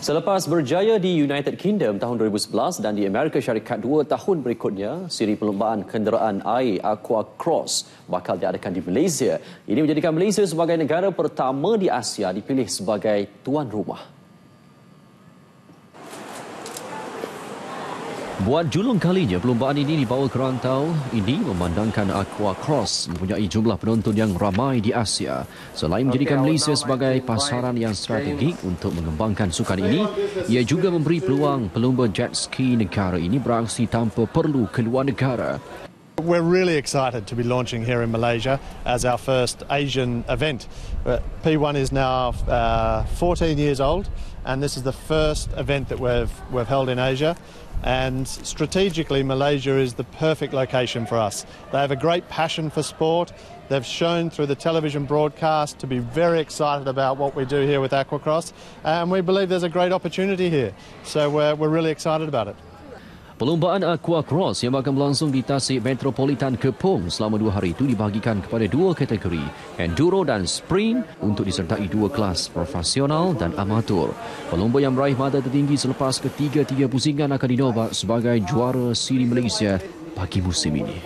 Selepas berjaya di United Kingdom tahun 2011 dan di Amerika Syarikat dua tahun berikutnya, siri perlombaan kenderaan air Aqua Cross bakal diadakan di Malaysia. Ini menjadikan Malaysia sebagai negara pertama di Asia dipilih sebagai tuan rumah. Buat julung kalinya, perlombaan ini dibawa ke rantau. Ini memandangkan Aqua Cross mempunyai jumlah penonton yang ramai di Asia. Selain menjadikan Malaysia sebagai pasaran yang strategik untuk mengembangkan sukan ini, ia juga memberi peluang pelumba jet ski negara ini beraksi tanpa perlu keluar negara. We're really excited to be launching here in Malaysia as our first Asian event. Uh, P1 is now uh, 14 years old, and this is the first event that we've, we've held in Asia. And strategically, Malaysia is the perfect location for us. They have a great passion for sport. They've shown through the television broadcast to be very excited about what we do here with Aquacross, and we believe there's a great opportunity here. So we're, we're really excited about it. Perlombaan Aqua Cross yang akan berlangsung di Tasik Metropolitan Kepong selama dua hari itu dibahagikan kepada dua kategori, Enduro dan Sprint untuk disertai dua kelas profesional dan amatur. Pelumba yang meraih mata tertinggi selepas ketiga-tiga pusingan akan dinobat sebagai juara siri Malaysia bagi musim ini.